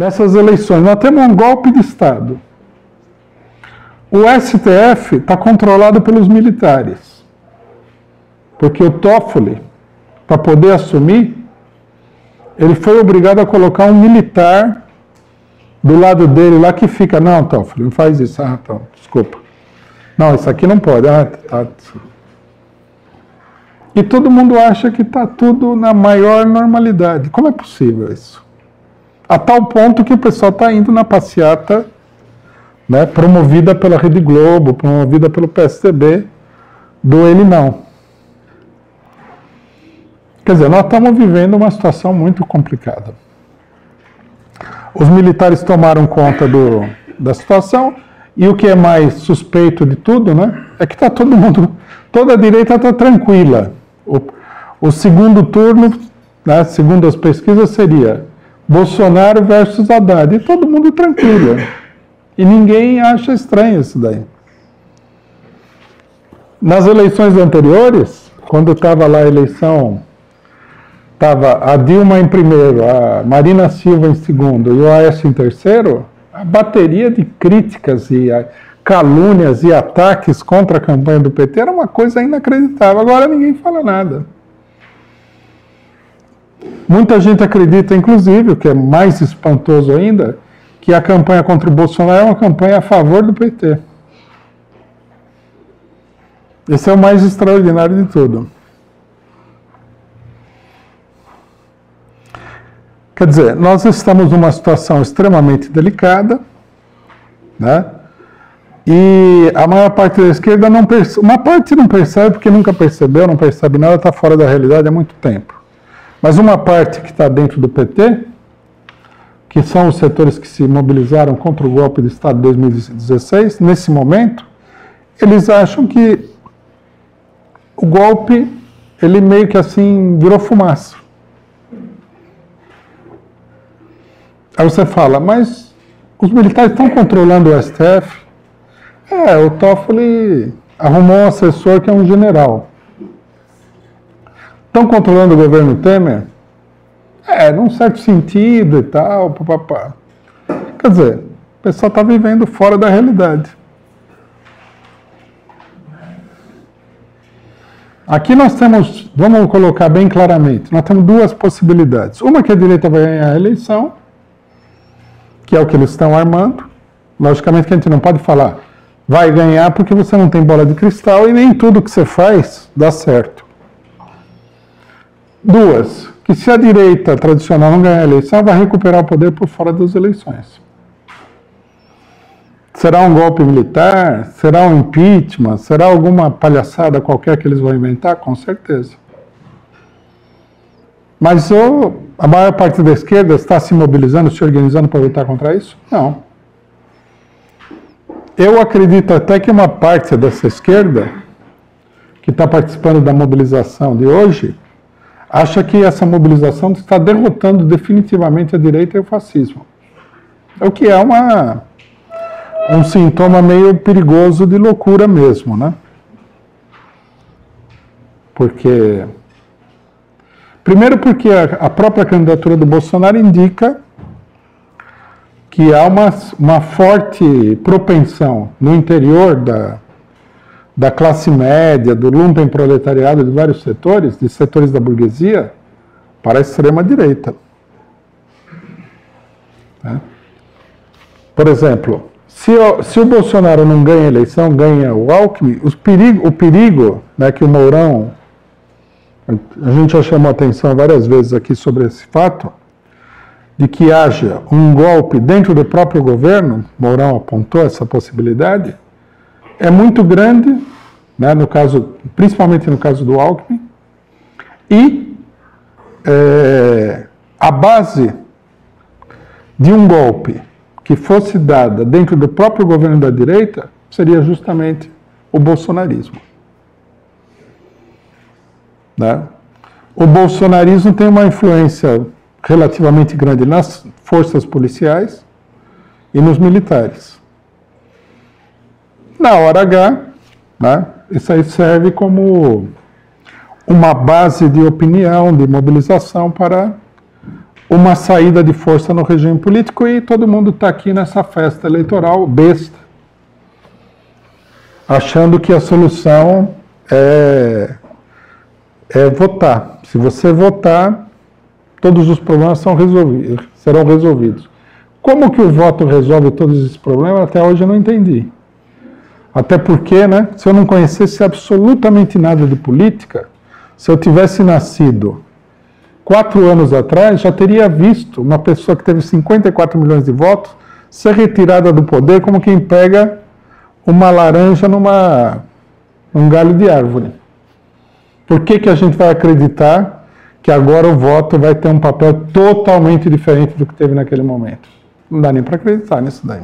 nessas eleições. Nós temos um golpe de Estado. O STF está controlado pelos militares. Porque o Toffoli, para poder assumir, ele foi obrigado a colocar um militar do lado dele lá que fica, não, Toffoli, não faz isso. Ah, tá, desculpa. Não, isso aqui não pode. Ah, tá. E todo mundo acha que está tudo na maior normalidade. Como é possível isso? A tal ponto que o pessoal está indo na passeata né, promovida pela Rede Globo, promovida pelo PSDB, do Ele Não. Quer dizer, nós estamos vivendo uma situação muito complicada. Os militares tomaram conta do, da situação e o que é mais suspeito de tudo, né, é que está todo mundo, toda a direita está tranquila. O, o segundo turno, né, segundo as pesquisas, seria Bolsonaro versus Haddad. E todo mundo tranquilo. E ninguém acha estranho isso daí. Nas eleições anteriores, quando estava lá a eleição estava a Dilma em primeiro, a Marina Silva em segundo e o Aécio em terceiro, a bateria de críticas e calúnias e ataques contra a campanha do PT era uma coisa inacreditável. Agora ninguém fala nada. Muita gente acredita, inclusive, o que é mais espantoso ainda, que a campanha contra o Bolsonaro é uma campanha a favor do PT. Esse é o mais extraordinário de tudo. Quer dizer, nós estamos numa situação extremamente delicada, né? E a maior parte da esquerda não percebe, uma parte não percebe porque nunca percebeu, não percebe nada, está fora da realidade há muito tempo. Mas uma parte que está dentro do PT, que são os setores que se mobilizaram contra o golpe de Estado de 2016, nesse momento, eles acham que o golpe, ele meio que assim virou fumaça. Aí você fala, mas os militares estão controlando o STF? É, o Toffoli arrumou um assessor que é um general. Estão controlando o governo Temer? É, num certo sentido e tal, papapá. Quer dizer, o pessoal está vivendo fora da realidade. Aqui nós temos, vamos colocar bem claramente, nós temos duas possibilidades. Uma que a direita vai ganhar a eleição, que é o que eles estão armando. Logicamente que a gente não pode falar vai ganhar porque você não tem bola de cristal e nem tudo que você faz dá certo. Duas, que se a direita tradicional não ganhar a eleição, vai recuperar o poder por fora das eleições. Será um golpe militar? Será um impeachment? Será alguma palhaçada qualquer que eles vão inventar? Com certeza. Mas a maior parte da esquerda está se mobilizando, se organizando para lutar contra isso? Não. Eu acredito até que uma parte dessa esquerda, que está participando da mobilização de hoje, acha que essa mobilização está derrotando definitivamente a direita e o fascismo. O que é uma, um sintoma meio perigoso de loucura mesmo, né? Porque Primeiro, porque a, própria candidatura do Bolsonaro indica que há uma, uma forte propensão no interior da, da classe média, do lumpen proletariado de vários setores, de setores da burguesia, para a extrema-direita. Né? Por exemplo, se o, se o, Bolsonaro não ganha a eleição, ganha o Alckmin, perigo, o perigo né, que o Mourão a gente já chamou atenção várias vezes aqui sobre esse fato, de que haja um golpe dentro do próprio governo, Mourão apontou essa possibilidade, é muito grande, né, no caso, principalmente no caso do Alckmin, e é, a base de um golpe que fosse dada dentro do próprio governo da direita seria justamente o bolsonarismo. Né? O bolsonarismo tem uma influência relativamente grande nas forças policiais e nos militares. Na hora H, né, isso aí serve como uma base de opinião, de mobilização para uma saída de força no regime político e todo mundo está aqui nessa festa eleitoral besta, achando que a solução é, é votar. Se você votar, todos os problemas são resolvidos, serão resolvidos. Como que o voto resolve todos esses problemas? Até hoje eu não entendi. Até porque, né, se eu não conhecesse absolutamente nada de política, se eu tivesse nascido quatro anos atrás, já teria visto uma pessoa que teve 54 milhões de votos ser retirada do poder como quem pega uma laranja numa, num galho de árvore. Por que, que a gente vai acreditar que agora o voto vai ter um papel totalmente diferente do que teve naquele momento? Não dá nem para acreditar nisso daí.